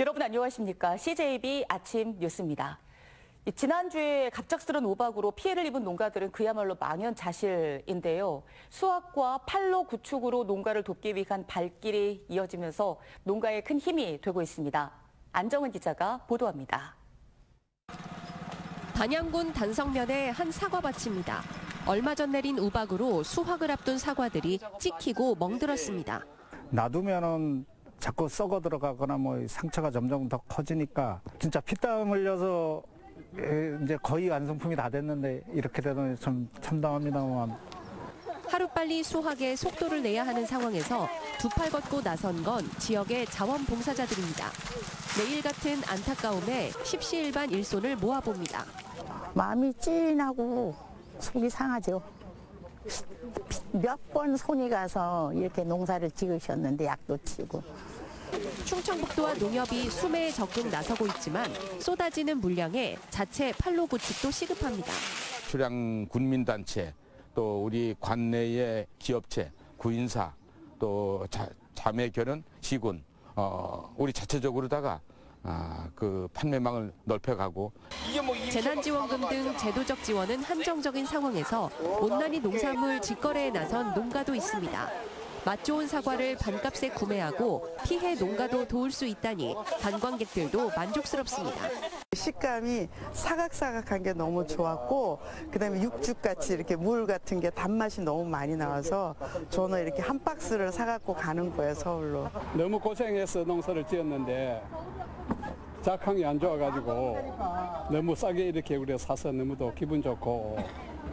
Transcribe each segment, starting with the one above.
여러분 안녕하십니까? CJB 아침 뉴스입니다. 지난주에 갑작스런 우박으로 피해를 입은 농가들은 그야말로 망연자실인데요. 수확과 판로 구축으로 농가를 돕기 위한 발길이 이어지면서 농가에 큰 힘이 되고 있습니다. 안정은 기자가 보도합니다. 단양군 단성면의 한 사과밭입니다. 얼마 전 내린 우박으로 수확을 앞둔 사과들이 찍히고 멍들었습니다. 놔두면은 자꾸 썩어 들어가거나 뭐 상처가 점점 더 커지니까 진짜 피땀 흘려서 이제 거의 완성품이 다 됐는데 이렇게 되면 좀 참담합니다만 하루빨리 수확에 속도를 내야 하는 상황에서 두 팔 걷고 나선 건 지역의 자원봉사자들입니다. 매일 같은 안타까움에 십시일반 일손을 모아봅니다. 마음이 찐하고 속이 상하죠. 몇 번 손이 가서 이렇게 농사를 지으셨는데 약도 치고 충청북도와 농협이 수매에 적극 나서고 있지만 쏟아지는 물량에 자체 판로 구축도 시급합니다. 출양 군민단체 또 우리 관내의 기업체 구인사 또 자, 자매 결연 시군 어, 우리 자체적으로다가 아, 그 판매망을 넓혀가고 재난지원금 등 제도적 지원은 한정적인 상황에서 온난이 농산물 직거래에 나선 농가도 있습니다. 맛 좋은 사과를 반값에 구매하고 피해 농가도 도울 수 있다니 관광객들도 만족스럽습니다. 식감이 사각사각한 게 너무 좋았고 그다음에 육즙같이 이렇게 물 같은 게 단맛이 너무 많이 나와서 저는 이렇게 한 박스를 사갖고 가는 거예요 서울로. 너무 고생해서 농사를 지었는데 작황이 안 좋아가지고 너무 싸게 이렇게 우리가 사서 너무도 기분 좋고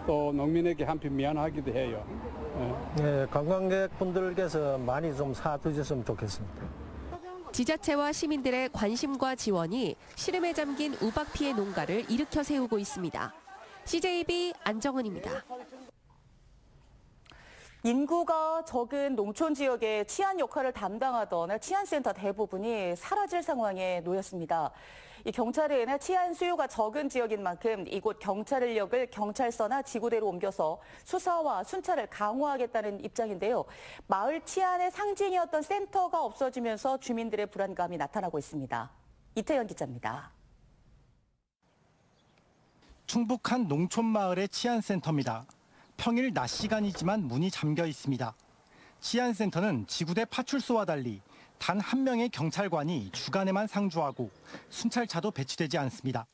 또 농민에게 한편 미안하기도 해요. 예. 네, 관광객분들께서 많이 좀 사드셨으면 좋겠습니다. 지자체와 시민들의 관심과 지원이 시름에 잠긴 우박 피해 농가를 일으켜 세우고 있습니다. CJB 안정은입니다. 인구가 적은 농촌 지역의 치안 역할을 담당하던 치안센터 대부분이 사라질 상황에 놓였습니다. 이 경찰은 치안 수요가 적은 지역인 만큼 이곳 경찰 인력을 경찰서나 지구대로 옮겨서 수사와 순찰을 강화하겠다는 입장인데요. 마을 치안의 상징이었던 센터가 없어지면서 주민들의 불안감이 나타나고 있습니다. 이태현 기자입니다. 충북 한 농촌 마을의 치안센터입니다. 평일 낮 시간이지만 문이 잠겨 있습니다. 치안센터는 지구대 파출소와 달리 단 한 명의 경찰관이 주간에만 상주하고 순찰차도 배치되지 않습니다.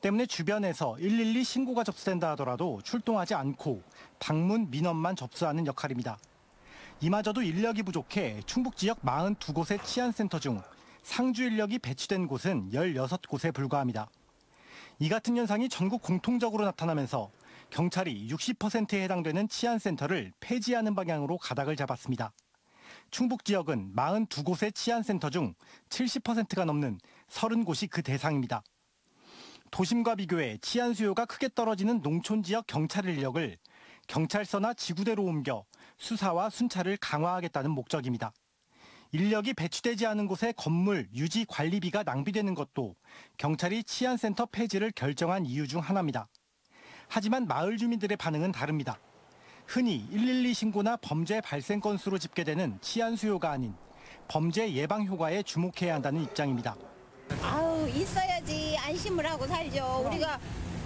때문에 주변에서 112 신고가 접수된다 하더라도 출동하지 않고 방문 민원만 접수하는 역할입니다. 이마저도 인력이 부족해 충북 지역 42곳의 치안센터 중 상주 인력이 배치된 곳은 16곳에 불과합니다. 이 같은 현상이 전국 공통적으로 나타나면서 경찰이 60%에 해당되는 치안센터를 폐지하는 방향으로 가닥을 잡았습니다. 충북 지역은 42곳의 치안센터 중 70%가 넘는 30곳이 그 대상입니다. 도심과 비교해 치안 수요가 크게 떨어지는 농촌 지역 경찰 인력을 경찰서나 지구대로 옮겨 수사와 순찰을 강화하겠다는 목적입니다. 인력이 배치되지 않은 곳에 건물 유지 관리비가 낭비되는 것도 경찰이 치안센터 폐지를 결정한 이유 중 하나입니다. 하지만 마을 주민들의 반응은 다릅니다. 흔히 112 신고나 범죄 발생 건수로 집계되는 치안 수요가 아닌 범죄 예방 효과에 주목해야 한다는 입장입니다. 아우 있어야지 안심을 하고 살죠. 우리가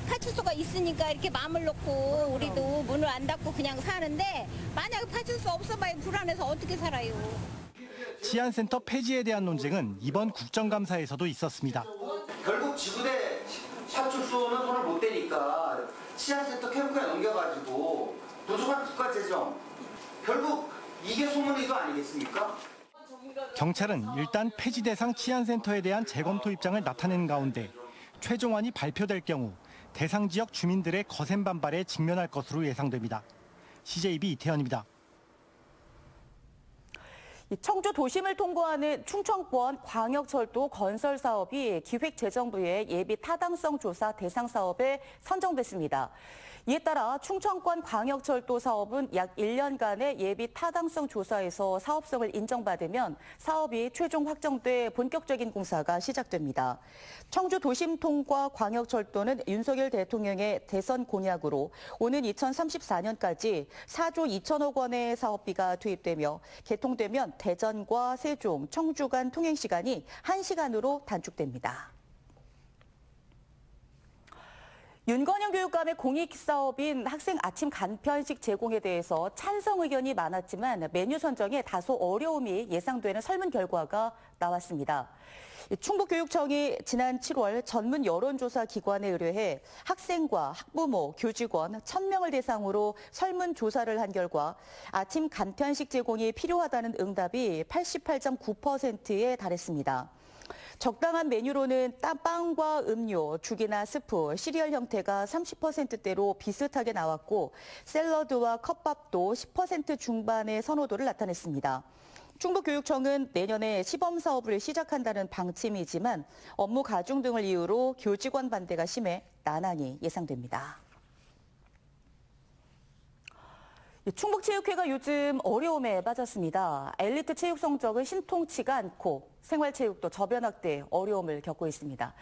파출소가 있으니까 이렇게 마음을 놓고 우리도 문을 안 닫고 그냥 사는데 만약에 파출소 없어봐야 불안해서 어떻게 살아요. 치안센터 폐지에 대한 논쟁은 이번 국정감사에서도 있었습니다. 결국 지구대 파출소는 손을 못 대니까 치안센터 캠프에 넘겨가지고 도서관 국가 재정 결국 이게 소문이도 아니겠습니까? 경찰은 일단 폐지 대상 치안센터에 대한 재검토 입장을 나타낸 가운데 최종안이 발표될 경우 대상 지역 주민들의 거센 반발에 직면할 것으로 예상됩니다. CJB 이태현입니다. 청주 도심을 통과하는 충청권 광역철도 건설 사업이 기획재정부의 예비 타당성 조사 대상 사업에 선정됐습니다. 이에 따라 충청권 광역철도 사업은 약 1년간의 예비 타당성 조사에서 사업성을 인정받으면 사업이 최종 확정돼 본격적인 공사가 시작됩니다. 청주 도심 통과 광역철도는 윤석열 대통령의 대선 공약으로 오는 2034년까지 4조 2천억 원의 사업비가 투입되며 개통되면 대전과 세종, 청주 간 통행 시간이 1시간으로 단축됩니다. 윤건영 교육감의 공익 사업인 학생 아침 간편식 제공에 대해서 찬성 의견이 많았지만 메뉴 선정에 다소 어려움이 예상되는 설문 결과가 나왔습니다. 충북교육청이 지난 7월 전문 여론조사 기관에 의뢰해 학생과 학부모, 교직원 1000명을 대상으로 설문조사를 한 결과 아침 간편식 제공이 필요하다는 응답이 88.9%에 달했습니다. 적당한 메뉴로는 빵과 음료, 죽이나 스프, 시리얼 형태가 30%대로 비슷하게 나왔고 샐러드와 컵밥도 10% 중반의 선호도를 나타냈습니다. 충북교육청은 내년에 시범 사업을 시작한다는 방침이지만 업무 가중 등을 이유로 교직원 반대가 심해 난항이 예상됩니다. 충북체육회가 요즘 어려움에 빠졌습니다. 엘리트 체육 성적은 신통치가 않고 생활체육도 저변 확대에 어려움을 겪고 있습니다.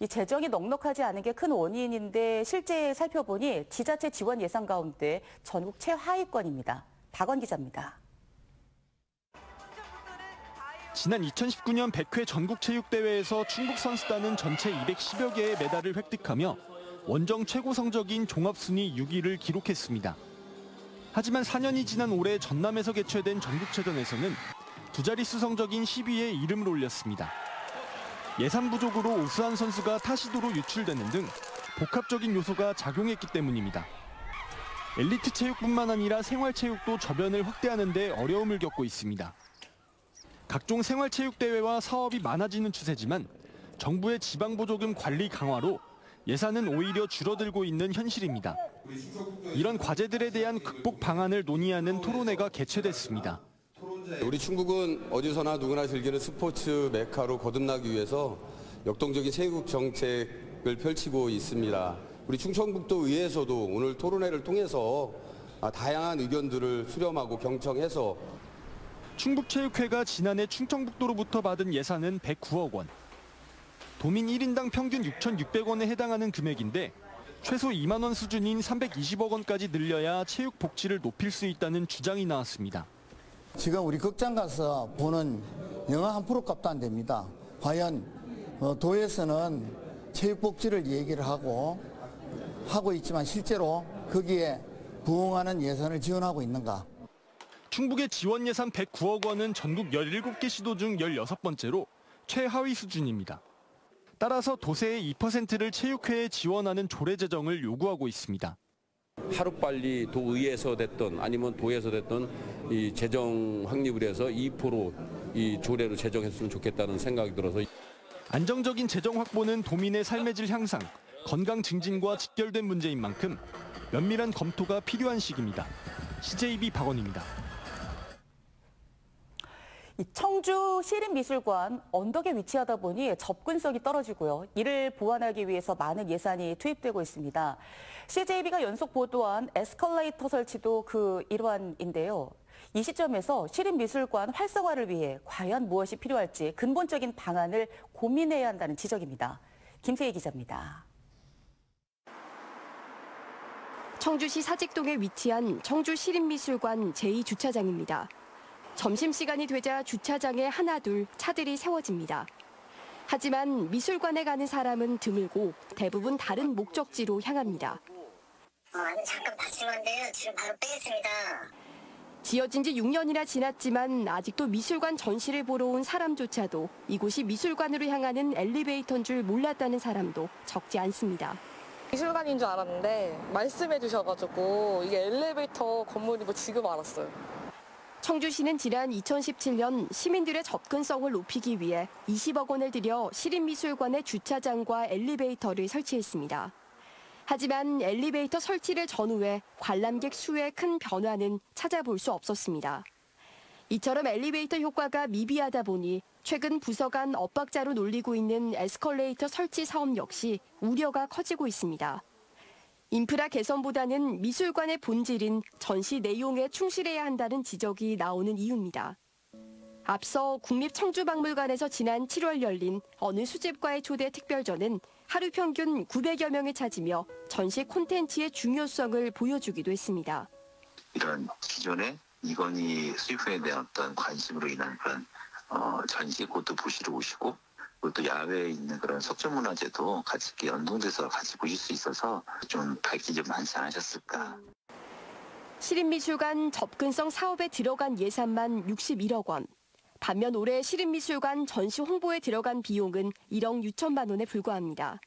이 재정이 넉넉하지 않은 게 큰 원인인데 실제 살펴보니 지자체 지원 예산 가운데 전국 최하위권입니다. 박원 기자입니다. 지난 2019년 100회 전국체육대회에서 충북 선수단은 전체 210여 개의 메달을 획득하며 원정 최고 성적인 종합순위 6위를 기록했습니다. 하지만 4년이 지난 올해 전남에서 개최된 전국체전에서는 두 자릿수 성적인 10위에 이름을 올렸습니다. 예산 부족으로 우수한 선수가 타시도로 유출되는 등 복합적인 요소가 작용했기 때문입니다. 엘리트 체육뿐만 아니라 생활체육도 저변을 확대하는 데 어려움을 겪고 있습니다. 각종 생활체육대회와 사업이 많아지는 추세지만 정부의 지방보조금 관리 강화로 예산은 오히려 줄어들고 있는 현실입니다. 이런 과제들에 대한 극복 방안을 논의하는 토론회가 개최됐습니다. 우리 충북은 어디서나 누구나 즐기는 스포츠 메카로 거듭나기 위해서 역동적인 체육 정책을 펼치고 있습니다. 우리 충청북도 의회에서도 오늘 토론회를 통해서 다양한 의견들을 수렴하고 경청해서 충북체육회가 지난해 충청북도로부터 받은 예산은 109억 원. 도민 1인당 평균 6,600원에 해당하는 금액인데 최소 2만 원 수준인 320억 원까지 늘려야 체육 복지를 높일 수 있다는 주장이 나왔습니다. 지금 우리 극장 가서 보는 영화 한 프로 값도 안 됩니다. 과연 어, 도에서는 체육 복지를 얘기를 하고 하고 있지만 실제로 거기에 부응하는 예산을 지원하고 있는가? 충북의 지원 예산 109억 원은 전국 17개 시도 중 16번째로 최하위 수준입니다. 따라서 도세의 2%를 체육회에 지원하는 조례 제정을 요구하고 있습니다. 하루빨리 도의에서 됐던 아니면 도에서 됐던 이 재정 확립을 해서 2%이 조례로 제정했으면 좋겠다는 생각이 들어서 안정적인 재정 확보는 도민의 삶의 질 향상, 건강 증진과 직결된 문제인 만큼 면밀한 검토가 필요한 시기입니다. CJB 박원입니다. 청주 시립미술관 언덕에 위치하다 보니 접근성이 떨어지고요. 이를 보완하기 위해서 많은 예산이 투입되고 있습니다. CJB가 연속 보도한 에스컬레이터 설치도 그 일환인데요. 이 시점에서 시립미술관 활성화를 위해 과연 무엇이 필요할지 근본적인 방안을 고민해야 한다는 지적입니다. 김세희 기자입니다. 청주시 사직동에 위치한 청주시립미술관 제2주차장입니다. 점심시간이 되자 주차장에 하나 둘 차들이 세워집니다. 하지만 미술관에 가는 사람은 드물고 대부분 다른 목적지로 향합니다. 어, 아니 잠깐 다친건데요. 지금 바로 빼겠습니다. 지어진 지 6년이나 지났지만 아직도 미술관 전시를 보러 온 사람조차도 이곳이 미술관으로 향하는 엘리베이터인 줄 몰랐다는 사람도 적지 않습니다. 미술관인 줄 알았는데 말씀해 주셔가지고 이게 엘리베이터 건물이고 지금 알았어요. 청주시는 지난 2017년 시민들의 접근성을 높이기 위해 20억 원을 들여 시립미술관의 주차장과 엘리베이터를 설치했습니다. 하지만 엘리베이터 설치를 전후해 관람객 수에 큰 변화는 찾아볼 수 없었습니다. 이처럼 엘리베이터 효과가 미비하다 보니 최근 부서 간 엇박자로 놀리고 있는 에스컬레이터 설치 사업 역시 우려가 커지고 있습니다. 인프라 개선보다는 미술관의 본질인 전시 내용에 충실해야 한다는 지적이 나오는 이유입니다. 앞서 국립청주박물관에서 지난 7월 열린 어느 수집과의 초대 특별전은 하루 평균 900여 명이 찾으며 전시 콘텐츠의 중요성을 보여주기도 했습니다. 이런 기존의 이건희 수입품에 대한 어떤 관심으로 인한 그런 어, 전시 그것도 보시러 오시고 그리고 또 야외에 있는 그런 석조문화재도 같이 연동돼서 같이 보실 수 있어서 좀 발길이 좀 많지 않으셨을까. 시립미술관 접근성 사업에 들어간 예산만 61억 원. 반면 올해 시립미술관 전시 홍보에 들어간 비용은 1억 6천만 원에 불과합니다.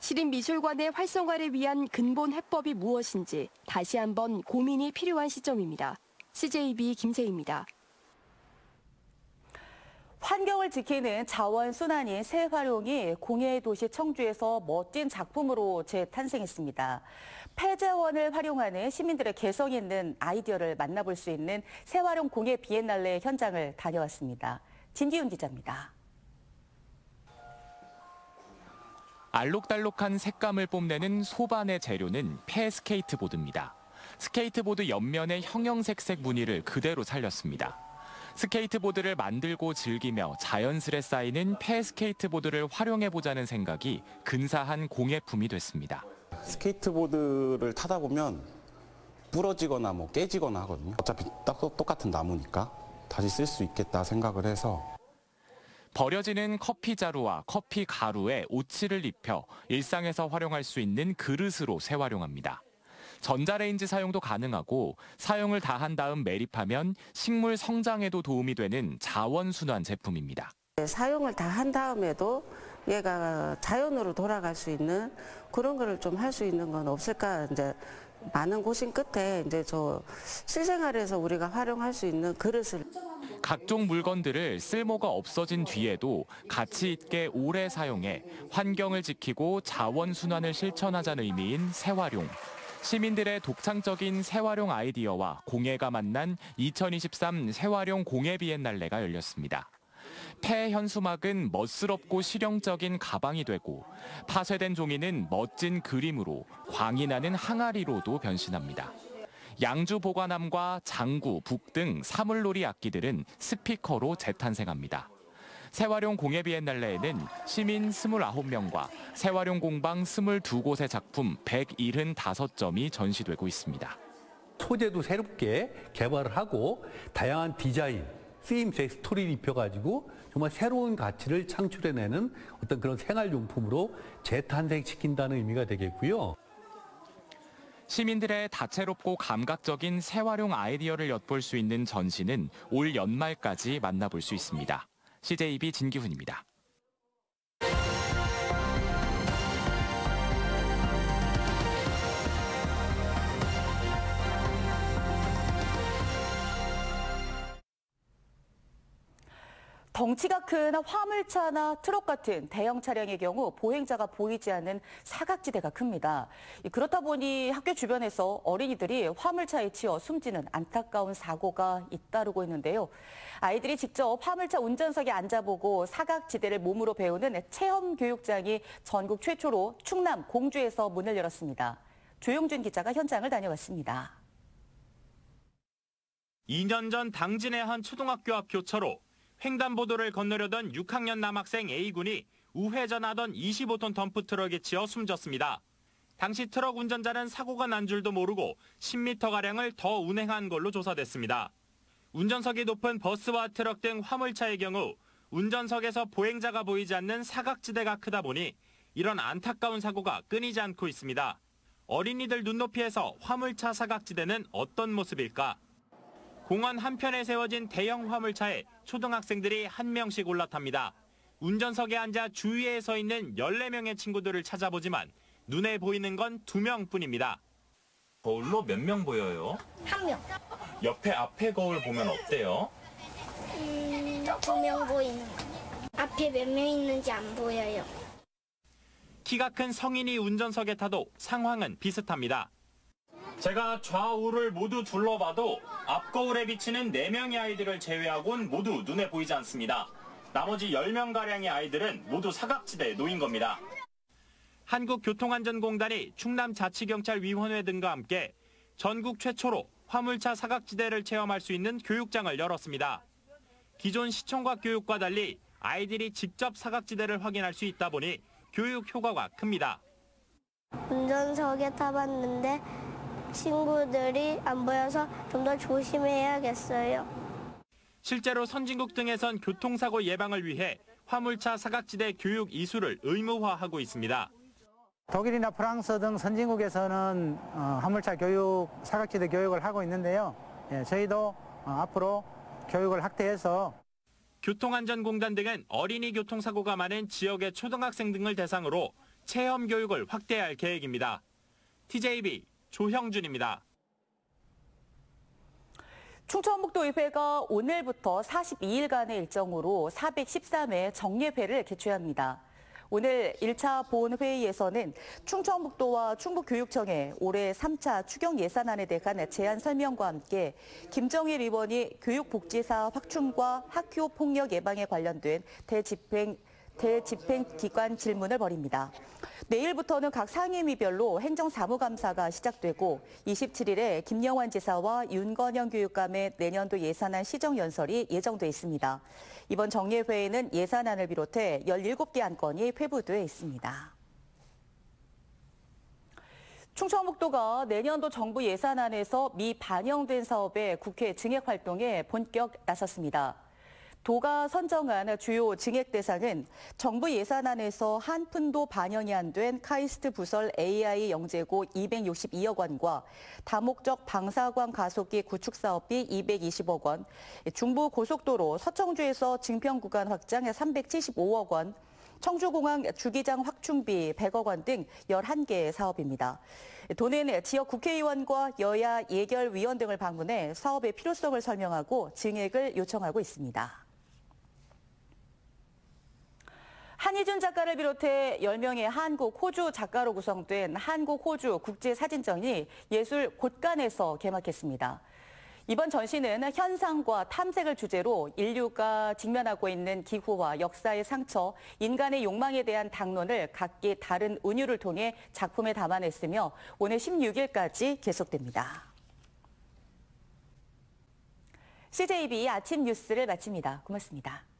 시립미술관의 활성화를 위한 근본 해법이 무엇인지 다시 한번 고민이 필요한 시점입니다. CJB 김세희입니다. 환경을 지키는 자원 순환인 새활용이 공예의 도시 청주에서 멋진 작품으로 재탄생했습니다. 폐재원을 활용하는 시민들의 개성 있는 아이디어를 만나볼 수 있는 새활용 공예 비엔날레 현장을 다녀왔습니다. 진기훈 기자입니다. 알록달록한 색감을 뽐내는 소반의 재료는 폐 스케이트보드입니다. 스케이트보드 옆면의 형형색색 무늬를 그대로 살렸습니다. 스케이트보드를 만들고 즐기며 자연스레 쌓이는 폐 스케이트보드를 활용해보자는 생각이 근사한 공예품이 됐습니다. 스케이트보드를 타다 보면 부러지거나 뭐 깨지거나 하거든요. 어차피 딱 똑같은 나무니까 다시 쓸 수 있겠다 생각을 해서 버려지는 커피 자루와 커피 가루에 오칠을 입혀 일상에서 활용할 수 있는 그릇으로 재활용합니다. 전자레인지 사용도 가능하고 사용을 다 한 다음 매립하면 식물 성장에도 도움이 되는 자원순환 제품입니다. 사용을 다 한 다음에도 얘가 자연으로 돌아갈 수 있는 그런 거를 좀 할 수 있는 건 없을까 이제 많은 고심 끝에 이제 저 실생활에서 우리가 활용할 수 있는 그릇을 각종 물건들을 쓸모가 없어진 뒤에도 가치 있게 오래 사용해 환경을 지키고 자원 순환을 실천하자는 의미인 재활용. 시민들의 독창적인 재활용 아이디어와 공예가 만난 2023 재활용 공예 비엔날레가 열렸습니다. 폐 현수막은 멋스럽고 실용적인 가방이 되고 파쇄된 종이는 멋진 그림으로 광이 나는 항아리로도 변신합니다. 양주 보관함과 장구, 북 등 사물놀이 악기들은 스피커로 재탄생합니다. 새활용 공예 비엔날레에는 시민 29명과 새활용 공방 22곳의 작품 175점이 전시되고 있습니다. 소재도 새롭게 개발을 하고 다양한 디자인, 쓰임새 스토리를 입혀가지고 정말 새로운 가치를 창출해내는 어떤 그런 생활용품으로 재탄생시킨다는 의미가 되겠고요. 시민들의 다채롭고 감각적인 재활용 아이디어를 엿볼 수 있는 전시는 올 연말까지 만나볼 수 있습니다. CJB 진기훈입니다. 덩치가 큰 화물차나 트럭 같은 대형 차량의 경우 보행자가 보이지 않는 사각지대가 큽니다. 그렇다 보니 학교 주변에서 어린이들이 화물차에 치여 숨지는 안타까운 사고가 잇따르고 있는데요. 아이들이 직접 화물차 운전석에 앉아보고 사각지대를 몸으로 배우는 체험 교육장이 전국 최초로 충남 공주에서 문을 열었습니다. 조용준 기자가 현장을 다녀왔습니다. 2년 전 당진의 한 초등학교 앞 교차로 횡단보도를 건너려던 6학년 남학생 A군이 우회전하던 25톤 덤프 트럭에 치여 숨졌습니다. 당시 트럭 운전자는 사고가 난 줄도 모르고 10m가량을 더 운행한 걸로 조사됐습니다. 운전석이 높은 버스와 트럭 등 화물차의 경우 운전석에서 보행자가 보이지 않는 사각지대가 크다 보니 이런 안타까운 사고가 끊이지 않고 있습니다. 어린이들 눈높이에서 화물차 사각지대는 어떤 모습일까? 공원 한편에 세워진 대형 화물차에 초등학생들이 한 명씩 올라탑니다. 운전석에 앉아 주위에 서 있는 14명의 친구들을 찾아보지만 눈에 보이는 건두 명뿐입니다. 거울로 몇 명 보여요? 한 명. 옆에 앞에 거울 보면 어때요? 음, 두명 보이는 거. 앞에 몇 명 있는지 안 보여요. 키가 큰 성인이 운전석에 타도 상황은 비슷합니다. 제가 좌우를 모두 둘러봐도 앞거울에 비치는 4명의 아이들을 제외하고는 모두 눈에 보이지 않습니다. 나머지 10명가량의 아이들은 모두 사각지대에 놓인 겁니다. 한국교통안전공단이 충남자치경찰위원회 등과 함께 전국 최초로 화물차 사각지대를 체험할 수 있는 교육장을 열었습니다. 기존 시청각 교육과 달리 아이들이 직접 사각지대를 확인할 수 있다 보니 교육 효과가 큽니다. 운전석에 타봤는데 친구들이 안 보여서 좀 더 조심해야겠어요. 실제로 선진국 등에선 교통사고 예방을 위해 화물차 사각지대 교육 이수를 의무화하고 있습니다. 독일이나 프랑스 등 선진국에서는 어, 화물차 교육, 사각지대 교육을 하고 있는데요. 예, 저희도 어, 앞으로 교육을 확대해서 교통안전공단 등은 어린이 교통사고가 많은 지역의 초등학생 등을 대상으로 체험 교육을 확대할 계획입니다. TJB 조형준입니다. 충청북도 의회가 오늘부터 42일간의 일정으로 413회 정례회를 개최합니다. 오늘 1차 본회의에서는 충청북도와 충북교육청의 올해 3차 추경 예산안에 대한 제안 설명과 함께 김정일 의원이 교육복지사 확충과 학교 폭력 예방에 관련된 대집행 대집행기관 질문을 벌입니다. 내일부터는 각 상임위별로 행정사무감사가 시작되고 27일에 김영환 지사와 윤건영 교육감의 내년도 예산안 시정연설이 예정돼 있습니다. 이번 정례회에는 예산안을 비롯해 17개 안건이 회부돼 있습니다. 충청북도가 내년도 정부 예산안에서 미반영된 사업의 국회 증액 활동에 본격 나섰습니다. 도가 선정한 주요 증액 대상은 정부 예산안에서 한 푼도 반영이 안 된 카이스트 부설 AI 영재고 262억 원과 다목적 방사광 가속기 구축 사업비 220억 원, 중부 고속도로 서청주에서 증평 구간 확장 375억 원, 청주공항 주기장 확충비 100억 원 등 11개 사업입니다. 도는 지역 국회의원과 여야 예결위원 등을 방문해 사업의 필요성을 설명하고 증액을 요청하고 있습니다. 한희준 작가를 비롯해 10명의 한국, 호주 작가로 구성된 한국, 호주 국제사진전이 예술 곳간에서 개막했습니다. 이번 전시는 현상과 탐색을 주제로 인류가 직면하고 있는 기후와 역사의 상처, 인간의 욕망에 대한 당론을 각기 다른 은유를 통해 작품에 담아냈으며 오늘 16일까지 계속됩니다. CJB 아침 뉴스를 마칩니다. 고맙습니다.